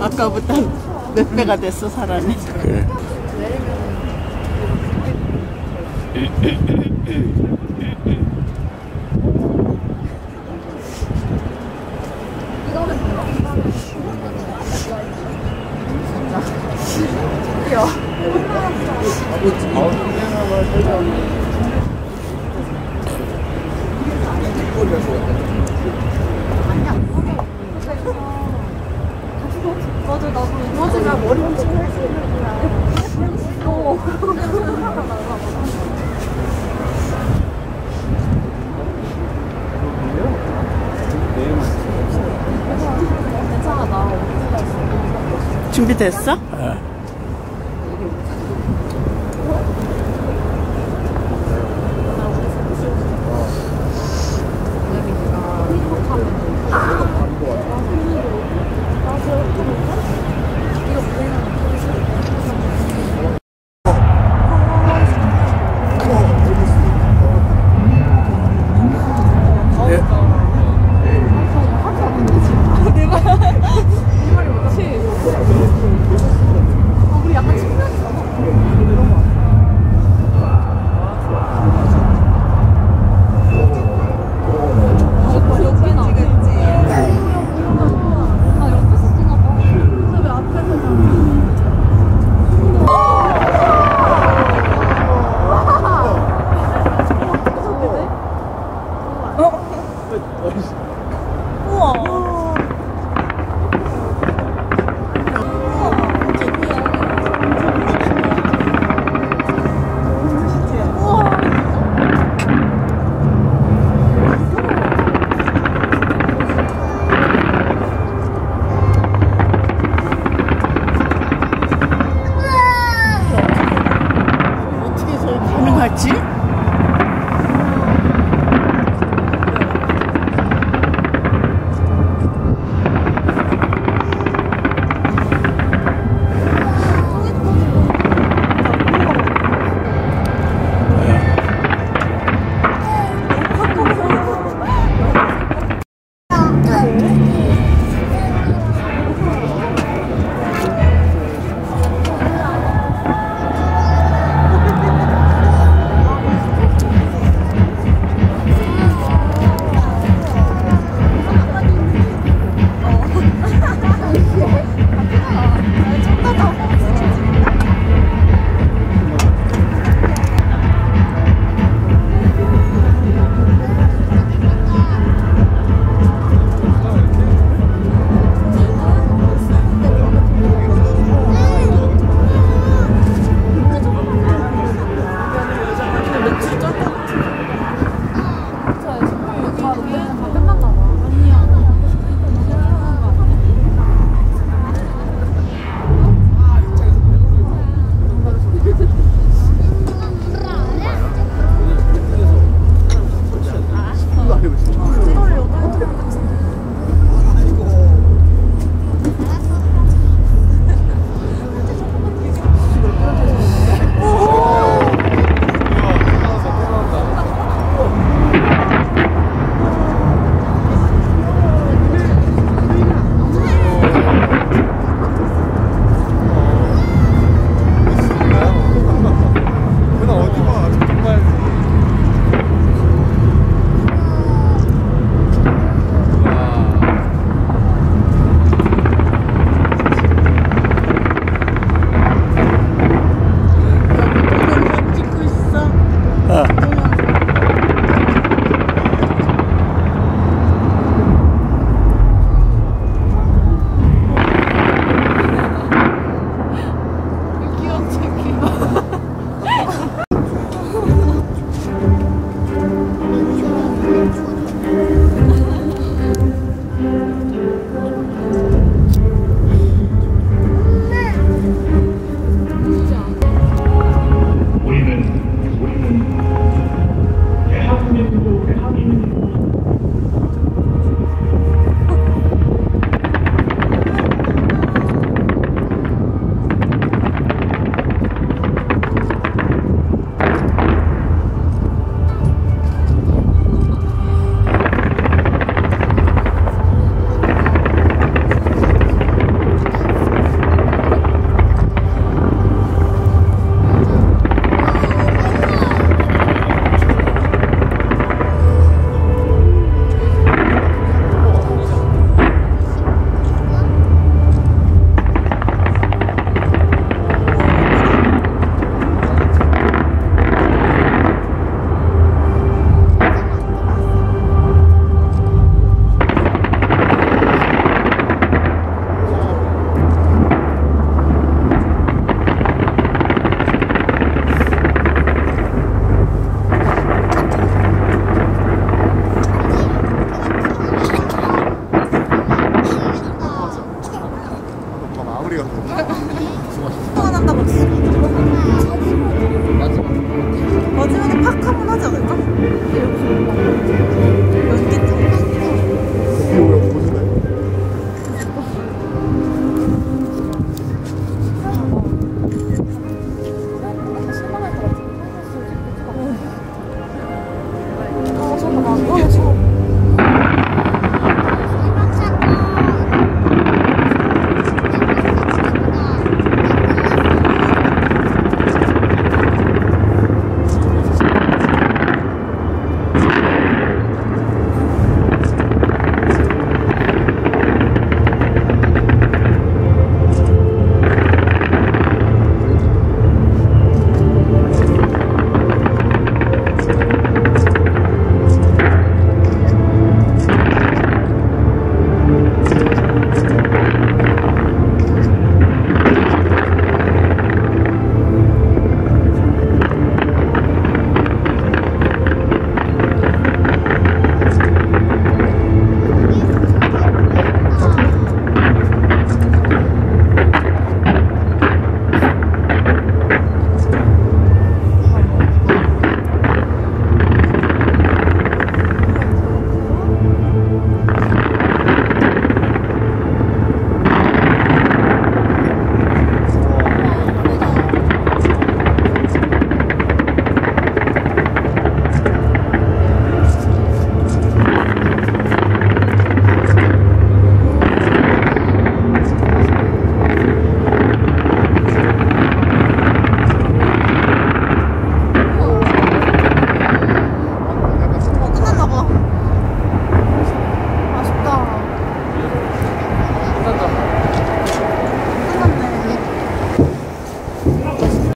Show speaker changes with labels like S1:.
S1: 아까보다 몇 배가 됐어 사람이. 그래. 귀여워.
S2: 맞아, 나도 이모지가 머리 훔치고 할수 있는 거야. 어. Thank you.
S1: 준비됐어? 우